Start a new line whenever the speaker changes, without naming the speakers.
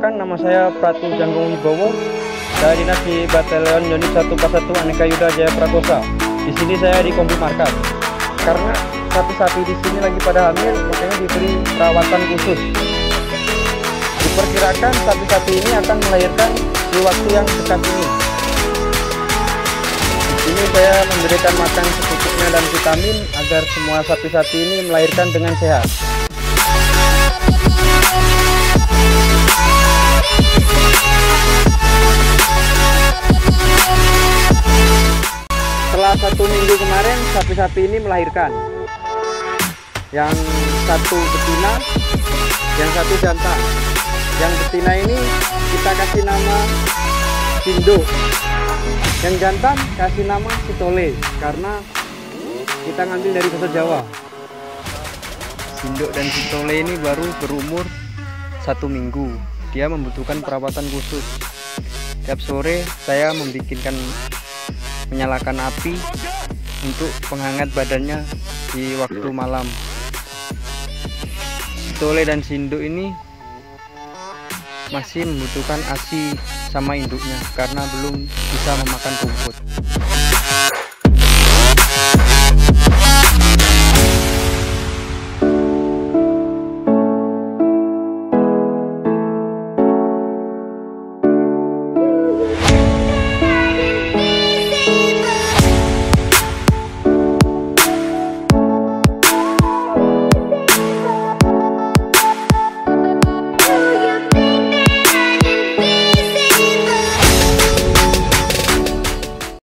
nama saya Pratu Janggung Wibowo. Saya dinas di Batalion Unit 141 Aneka Yuda Jaya Prakosa. Di sini saya di Kompi Markas. Karena sapi-sapi di sini lagi pada hamil, makanya diberi perawatan khusus. Diperkirakan sapi-sapi ini akan melahirkan di waktu yang dekat ini. Di sini saya memberikan makan secukupnya dan vitamin agar semua sapi-sapi ini melahirkan dengan sehat. Satu minggu kemarin, sapi-sapi ini melahirkan. Yang satu betina, yang satu jantan. Yang betina ini kita kasih nama Sindo. Yang jantan kasih nama Sitole karena kita ngambil dari bahasa Jawa. Sinduk dan Sitole ini baru berumur satu minggu. Dia membutuhkan perawatan khusus. Tiap sore saya membikinkan menyalakan api untuk penghangat badannya di waktu malam. Tole dan Sinduk ini masih membutuhkan ASI sama induknya karena belum bisa memakan rumput.